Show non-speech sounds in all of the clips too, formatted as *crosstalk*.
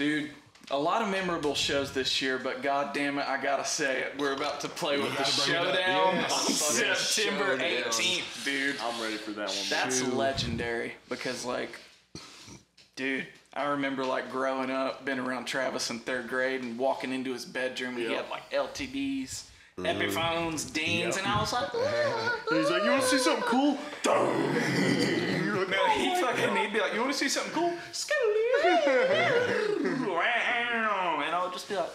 Dude, a lot of memorable shows this year, but god damn it, I gotta say it. We're about to play with the gotta bring it up. showdown Yes. on September 18th, dude. I'm ready for that one. That's legendary because, like, dude, I remember like growing up, been around Travis in third grade and walking into his bedroom. and He had like LTDs, mm-hmm. Epiphones, Deans, and I was like, *laughs* He's like, you want to see something cool? *laughs* no, he fucking, he'd be like, you want to see something cool? and I would just be like,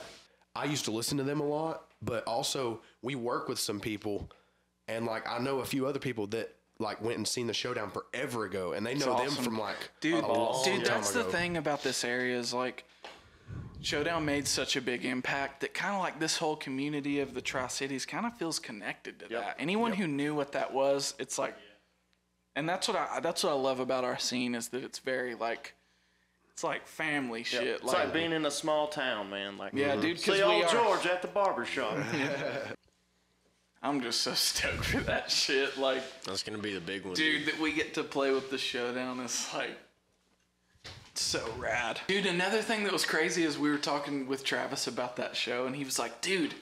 I used to listen to them a lot, but also we work with some people, and like I know a few other people that like went and seen the showdown forever ago, and they know them from like Dude, a long dude, time that's the thing about this area is like Showdown made such a big impact that kind of like this whole community of the Tri Cities kind of feels connected to Yep. that. Anyone who knew what that was, it's like, and that's what I that's what I love about our scene is that it's very like, it's like family shit. It's like, being in a small town, man. Like, Yeah, mm-hmm. dude, 'cause See old are- George at the barber shop. *laughs* I'm just so stoked for that shit. Like, That's gonna be the big one, dude, that we get to play with the showdown is like so rad. Dude, another thing that was crazy is we were talking with Travis about that show, and he was like, dude,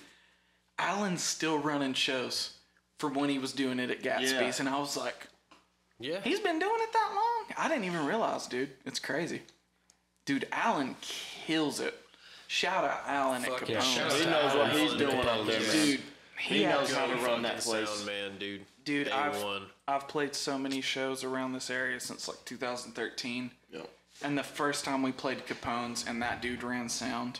Alan's still running shows from when he was doing it at Gatsby's. Yeah. And I was like, Yeah. he's been doing it that long? I didn't even realize, dude. It's crazy. Dude, Alan kills it. Shout out Alan Fuck at yeah, Capone. shout He out knows what Alan he's for doing the up there, man. Dude, he, He has knows how to run that place. sound, man, dude. Dude, Day I've, one. I've played so many shows around this area since like 2013. Yep. And the first time we played Capone's and that dude ran sound.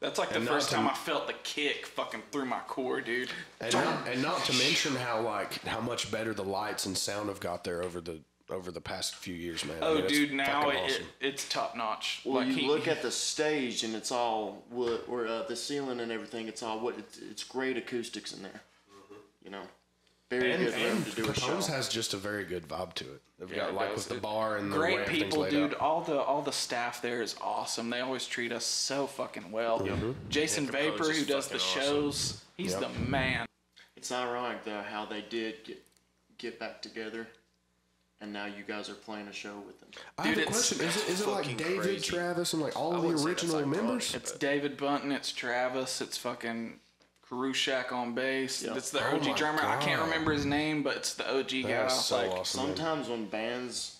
That's like the And not first to- time I felt the kick fucking through my core, dude. and not, and not to mention how like how much better the lights and sound have got there over the over the past few years, man. I Oh, mean, dude, now it, awesome. it, it's top notch. Well, like you he, look at the stage and it's all wood, or uh, the ceiling and everything. It's all wood. It's, it's great acoustics in there. You know, very and, good room and to do a show. Capone's has just a very good vibe to it. They've Yeah, got it like does. with the bar and the great everything's people, laid dude. out. All the all the staff there is awesome. They always treat us so fucking well. Mm-hmm. Jason Yeah, Capone's Vapor, who is does the fucking awesome. shows, he's Yep. the man. It's ironic though how they did get get back together, and now you guys are playing a show with them. I have a it's question. Is it, is it like David, crazy. Travis, and like all of the wouldn't say that's original ironic. members? It's David Bunton, it's Travis, it's fucking Karushak on bass. Yep. It's the Oh OG my drummer. I can't remember his name, but it's the OG guy. That's so like, awesome. man. Sometimes when bands,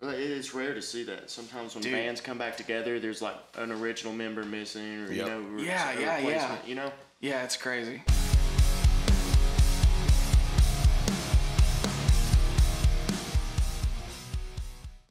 like, it's rare to see that. Sometimes when Dude. bands come back together, there's like an original member missing, or Yep. you know, Yeah, yeah, yeah. You know, Yeah, it's crazy.